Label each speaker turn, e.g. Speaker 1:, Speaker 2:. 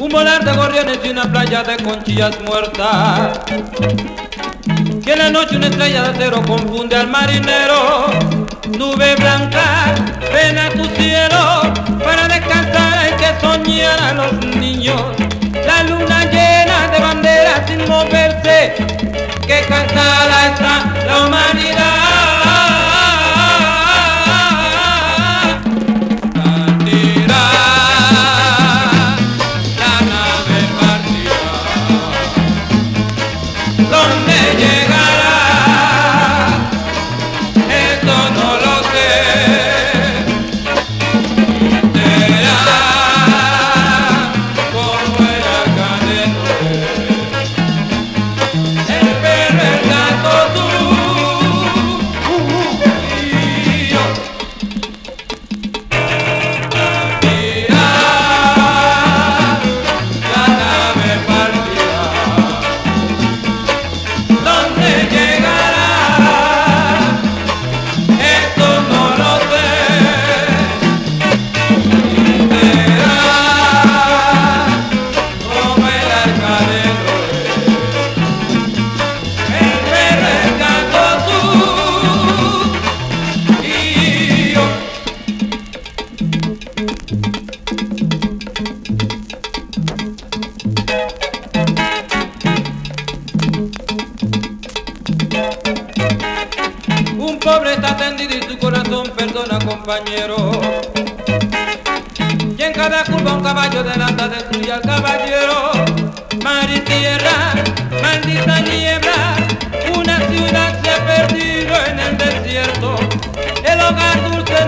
Speaker 1: Un volar de gorriones y una playa de conchillas muertas. Que en la noche una estrella de acero confunde al marinero. Nube blanca, ven a tu cielo para descansar hay que soñar a los niños. La luna que cansada está la humanidad. Partirá, corazón perdona, compañero. Y en cada curva un caballo delanta destruye al caballero. Mar y tierra, maldita niebla, una ciudad se ha perdido en el desierto. El hogar dulce